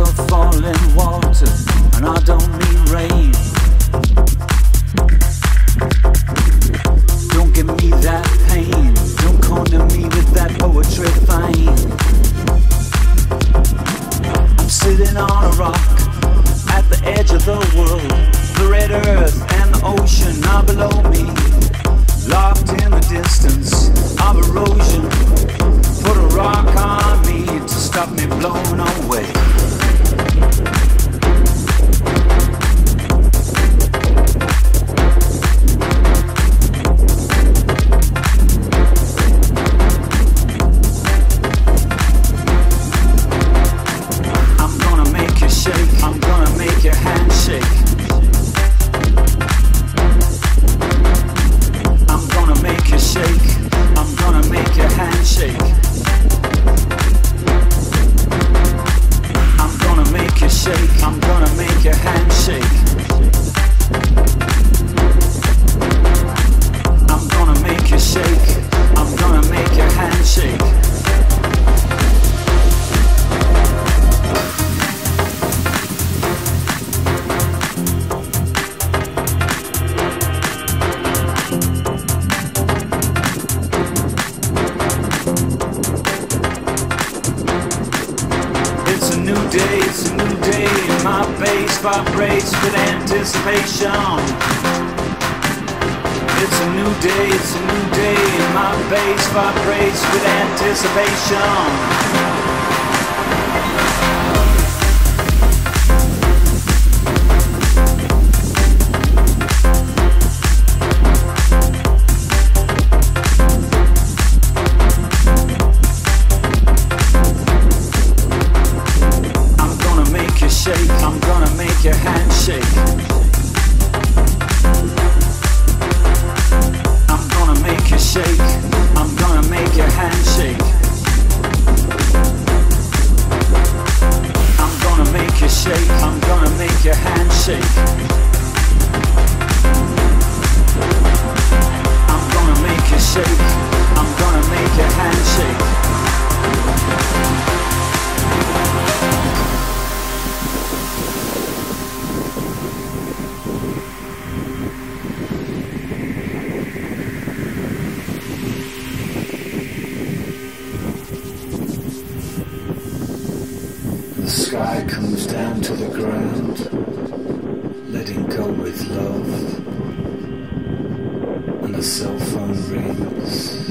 of falling water, and I don't mean rain. Don't give me that pain. Don't corner me with that poetry fine. I'm sitting on a rock at the edge of the world. The red earth and the ocean are below me. Locked in the distance of erosion. It's a new day, it's a new day. My bass vibrates with anticipation. It's a new day, it's a new day. My bass vibrates with anticipation. I'm gonna make your hand shake. I'm gonna make you shake. I'm gonna make your sky comes down to the ground, letting go with love, and the cell phone rings.